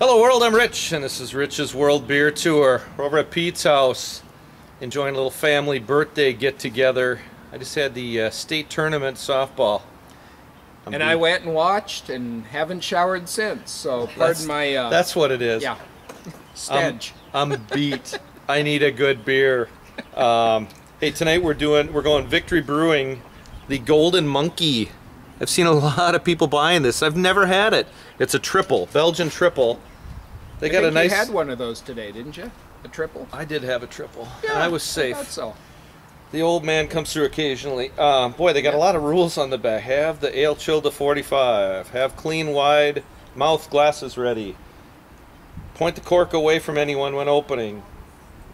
Hello world, I'm Rich, and this is Rich's World Beer Tour. We're over at Pete's house, enjoying a little family birthday get together. I just had the uh, state tournament softball. I'm and I went and watched and haven't showered since. So pardon That's- my uh, That's what it is. yeah I'm, stench. I'm beat. I need a good beer. Um, hey, tonight we're doing we're going Victory Brewing, the Golden Monkey. I've seen a lot of people buying this. I've never had it. It's a Tripel, Belgian Tripel. They I got a nice. You had one of those today, didn't you? A triple. I did have a triple. and I was safe. thought so. The old man comes through occasionally. Um, boy, they got a lot of rules on the back. Have the ale chilled to 45. Have clean, wide mouth glasses ready. Point the cork away from anyone when opening.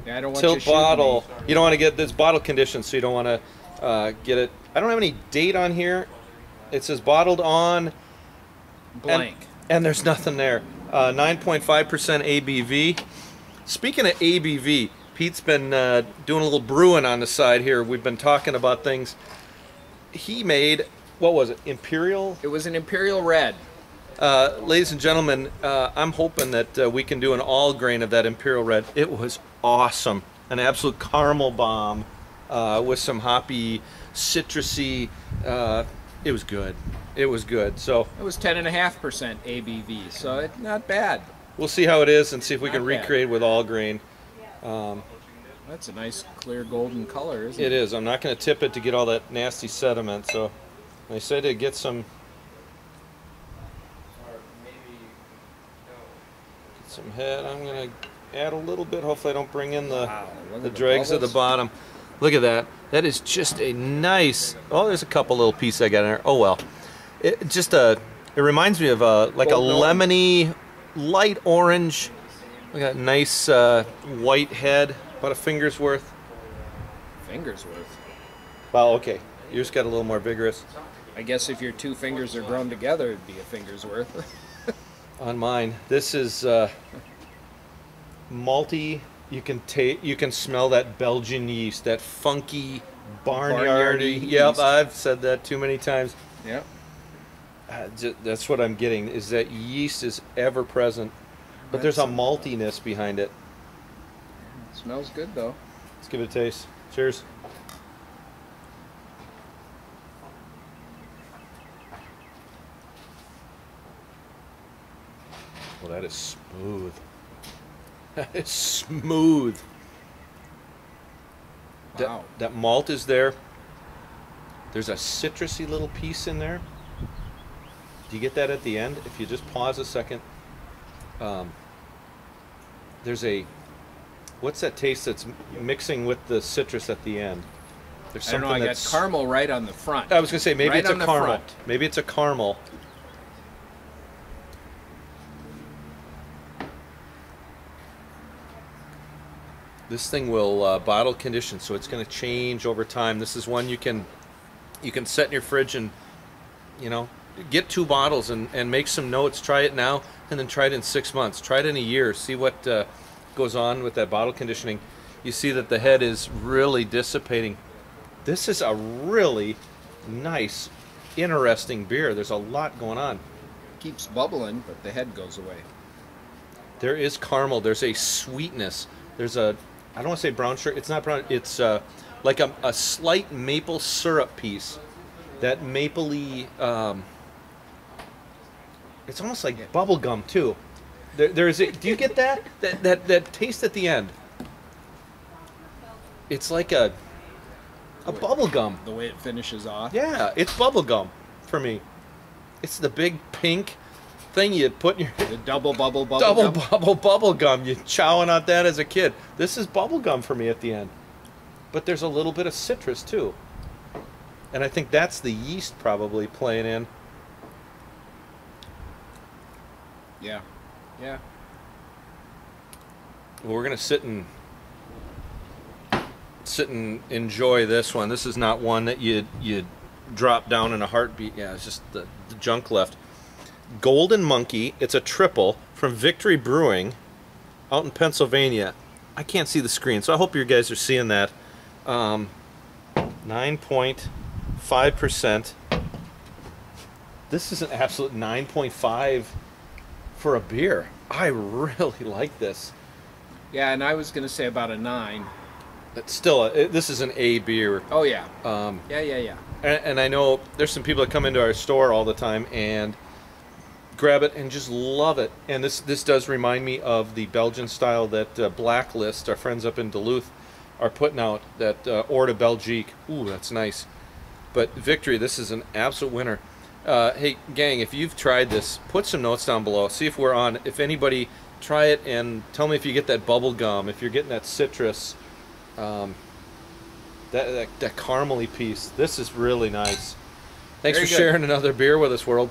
Yeah, I don't want Tilt bottle. You don't want to get this bottle condition, so you don't want to uh, get it. I don't have any date on here. It says bottled on, blank. and there's nothing there. Uh, 9.5% ABV. Speaking of ABV, Pete's been uh, doing a little brewing on the side here. We've been talking about things. He made, what was it, Imperial? it was an imperial red. Uh, ladies and gentlemen, uh, I'm hoping that uh, we can do an all grain of that Imperial Red. It was awesome. An absolute caramel bomb uh, with some hoppy, citrusy. It was good. It was good. So It was ten and a half percent ABV, so it, not bad. we'll see how it is and see if we can bad. recreate with all grain. Um, That's a nice clear golden color, isn't It it? is. I'm not going to tip it to get all that nasty sediment. So I said to get some get some head. I'm going to add a little bit. Hopefully I don't bring in the Wow, the dregs at the bottom. Look at that. That is just a nice. Oh, there's a couple little pieces I got in there. Oh well. It just a. It reminds me of a like a lemony, light orange. We got nice uh, white head, about a finger's worth. Fingers worth. Well, okay. Yours got a little more vigorous. I guess if your two fingers are grown together, it'd be a finger's worth. on mine. This is uh, malty. You can ta- you can smell that Belgian yeast, that funky barnyardy. Barnyardy Yep, yeast. I've said that too many times. yeah. Uh, that's what I'm getting. Is that yeast is ever present, but there's a maltiness behind it. Smells good though. Let's give it a taste. Cheers. Well, that is smooth. That smooth. That- Wow. That, malt is there. There's a citrusy little piece in there. Do you get that at the end? If you just pause a second, um, there's a what's that taste that's mixing with the citrus at the end? There's I don't know. I got caramel right on the front. I was gonna say maybe Right it's a caramel. Maybe it's a caramel. This thing will uh, bottle condition, so it's going to change over time. This is one you can you can set in your fridge and you know get two bottles and, and make some notes. Try it now and then try it in six months. Try it in a year. See what uh, goes on with that bottle conditioning. You see that the head is really dissipating. This is a really nice, interesting beer. There's a lot going on. Keeps bubbling, but the head goes away. There is caramel. There's a sweetness. There's a, I don't want to say brown sugar. It's not brown. It's uh, like a, a slight maple syrup piece. That mapley, um, it's almost like bubble gum too. There, there's a, do you get that? that? That that taste at the end. It's like a, a bubble gum. The way it finishes off. Yeah, it's bubble gum for me. It's the big pink thing you put in your The double bubble bubble. double gum. bubble bubble gum. You chowing on that as a kid. This is bubble gum for me at the end. But there's a little bit of citrus too. And I think that's the yeast probably playing in. Yeah. Yeah. Well, we're gonna sit and sit and enjoy this one. This is not one that you you drop down in a heartbeat. Yeah, it's just the, the junk left. Golden Monkey. It's a Tripel from Victory Brewing, out in Pennsylvania. I can't see the screen, so I hope you guys are seeing that. Um, Nine point five percent. This is an absolute nine point five for a beer. I really like this. Yeah, and I was gonna say about a nine. It's still a, it- this is an A beer. Oh yeah. Um, Yeah, yeah, yeah. and, and I know there's some people that come into our store all the time and grab it and just love it. And this this does remind me of the Belgian style that uh, Blacklist, our friends up in Duluth, are putting out. That uh, Orta Belgique. Ooh, that's nice. But Victory, this is an absolute winner. Uh, hey, gang, if you've tried this, put some notes down below. See if we're on. If anybody try it and tell me if you get that bubble gum, if you're getting that citrus, um, that, that that caramely piece. This is really nice. Thanks Very for good. sharing another beer with us, world.